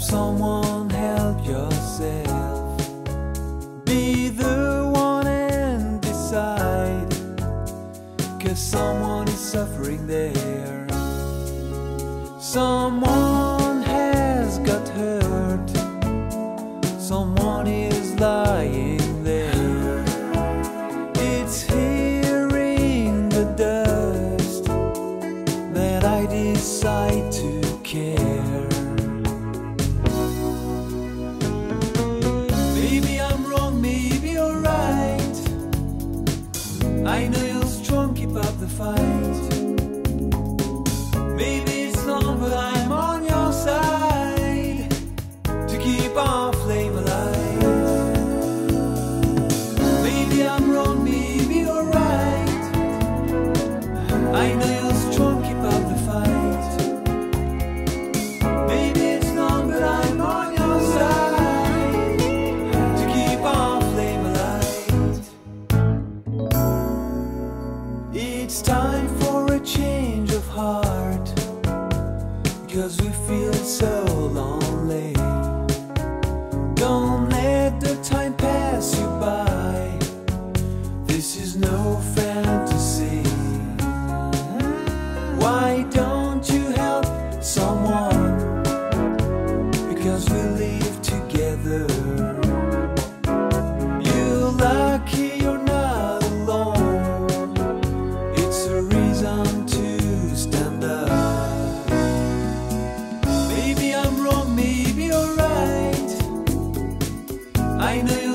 someone help yourself. Be the one and decide. Cause someone is suffering there. Someone has got hurt. Someone is lying there. It's hearing the dust that I decide to care. Maybe it's long, but I'm on your side to keep our heart Cause we feel so lonely. Don't let the time pass you by. This is no fantasy. Why don't you help someone? Because I knew